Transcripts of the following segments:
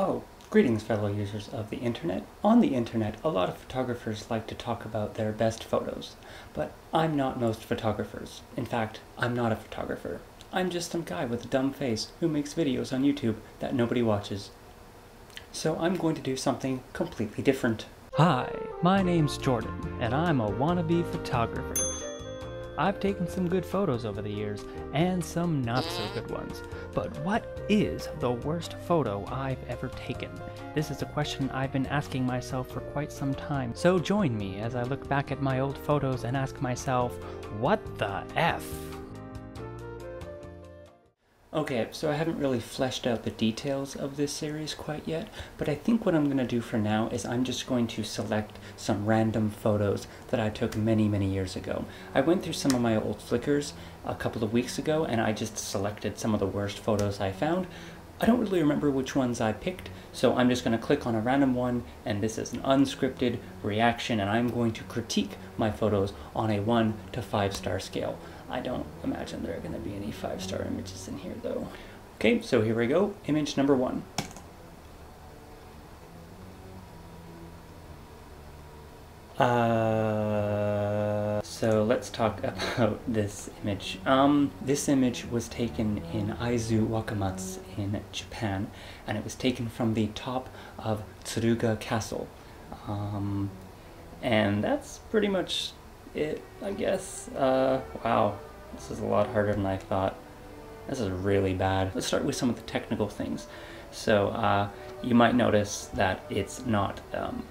Oh, greetings, fellow users of the internet. On the internet, a lot of photographers like to talk about their best photos, but I'm not most photographers. In fact, I'm not a photographer. I'm just some guy with a dumb face who makes videos on YouTube that nobody watches. So I'm going to do something completely different. Hi, my name's Jordan, and I'm a wannabe photographer. I've taken some good photos over the years, and some not so good ones. But what is the worst photo I've ever taken? This is a question I've been asking myself for quite some time. So join me as I look back at my old photos and ask myself, what the F? Okay, so I haven't really fleshed out the details of this series quite yet, but I think what I'm going to do for now is I'm just going to select some random photos that I took many, many years ago. I went through some of my old Flickrs a couple of weeks ago, and I just selected some of the worst photos I found. I don't really remember which ones I picked, so I'm just going to click on a random one, and this is an unscripted reaction, and I'm going to critique my photos on a 1 to 5 star scale. I don't imagine there are going to be any five star images in here though. Okay, so here we go. Image number one. Uh, so let's talk about this image. Um, this image was taken in Aizu Wakamatsu in Japan, and it was taken from the top of Tsuruga Castle. Um, and that's pretty much it, I guess. Uh, wow, this is a lot harder than I thought. This is really bad. Let's start with some of the technical things. So uh, you might notice that it's not um,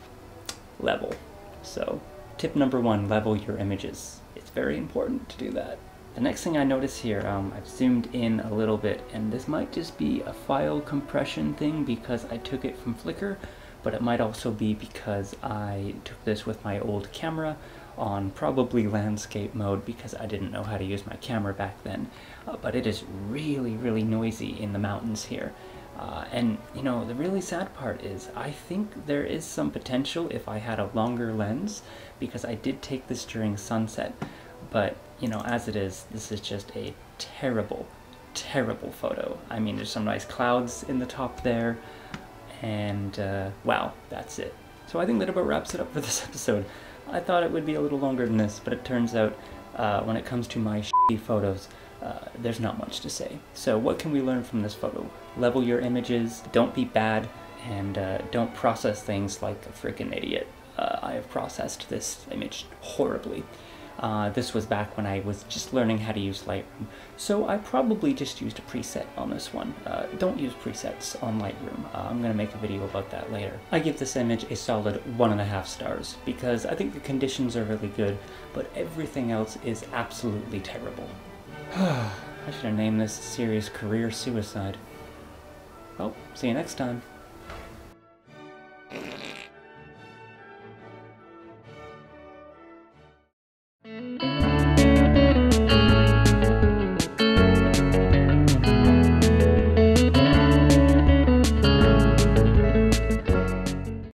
level. So tip number one, level your images. It's very important to do that. The next thing I notice here, um, I've zoomed in a little bit, and this might just be a file compression thing because I took it from Flickr, but it might also be because I took this with my old camera on probably landscape mode because I didn't know how to use my camera back then. Uh, but it is really, really noisy in the mountains here. Uh, and, you know, the really sad part is I think there is some potential if I had a longer lens because I did take this during sunset. But, you know, as it is, this is just a terrible, terrible photo. I mean, there's some nice clouds in the top there. And, uh, wow, that's it. So I think that about wraps it up for this episode. I thought it would be a little longer than this, but it turns out uh, when it comes to my shitty photos, uh, there's not much to say. So what can we learn from this photo? Level your images, don't be bad, and uh, don't process things like a freaking idiot. Uh, I have processed this image horribly. Uh, this was back when I was just learning how to use Lightroom, so I probably just used a preset on this one. Uh, don't use presets on Lightroom. Uh, I'm going to make a video about that later. I give this image a solid one and a half stars because I think the conditions are really good, but everything else is absolutely terrible. I should have named this series Career Suicide. Well, see you next time.